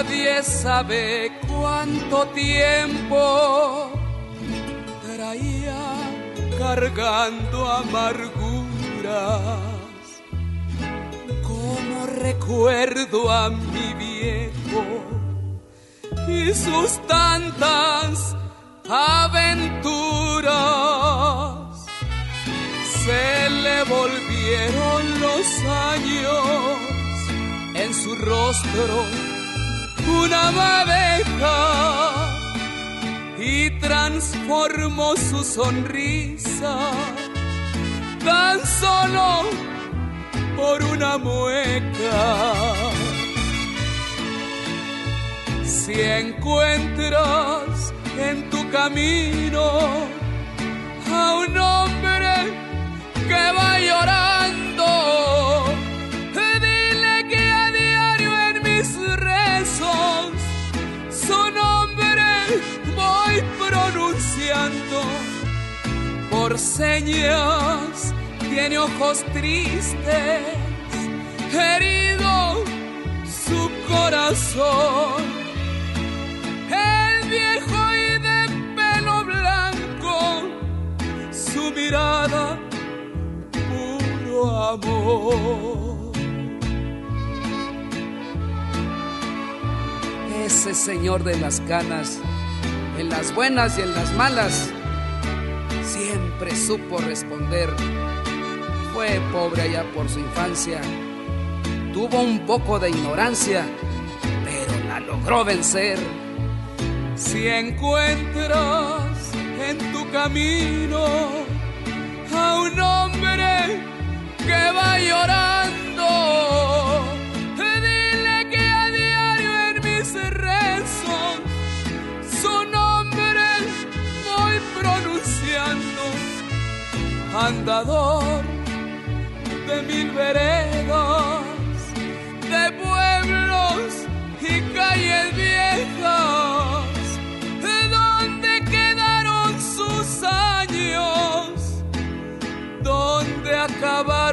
Nadie sabe cuánto tiempo traía cargando amarguras. Como recuerdo a mi viejo y sus tantas aventuras. Se le volvieron los años en su rostro una madeja y transformó su sonrisa tan solo por una mueca. Si encuentras en tu camino por señas. Tiene ojos tristes, herido su corazón. El viejo y de pelo blanco, su mirada puro amor. Ese señor de las canas, en las buenas y en las malas, siempre supo responder. Fue pobre allá por su infancia, tuvo un poco de ignorancia, pero la logró vencer. Si encuentras en tu camino Andador de mil veredas, de pueblos y calles viejas, ¿dónde quedaron sus años? ¿Dónde acabaron?